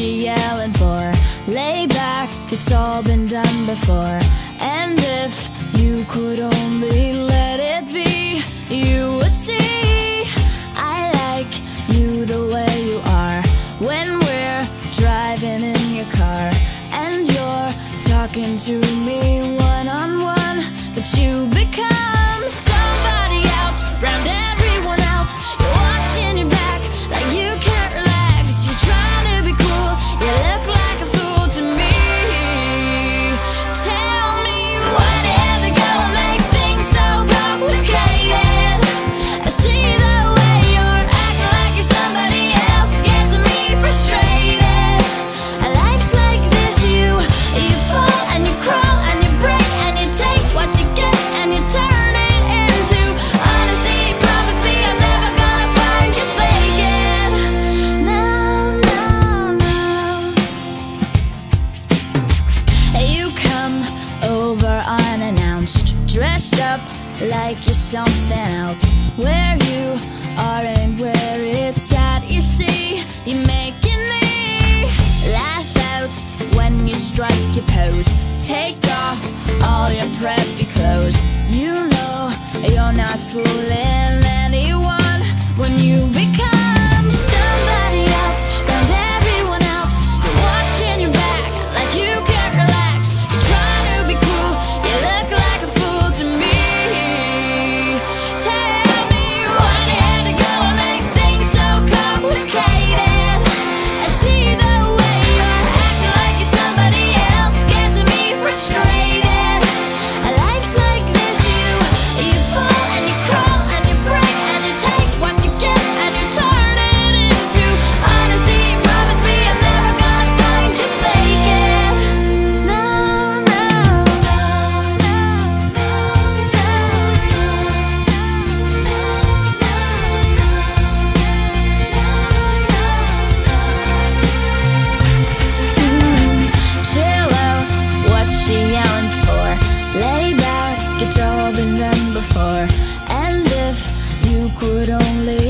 she yelling for? Lay back, it's all been done before. And if you could only let it be, you would see. I like you the way you are when we're driving in your car. And you're talking to me one on one, but you become somebody else, round everyone else. dressed up like you're something else. Where you are and where it's at You see, you're making me laugh out When you strike your pose. Take off all your preppy clothes. You know you're not fooling for. And if you could only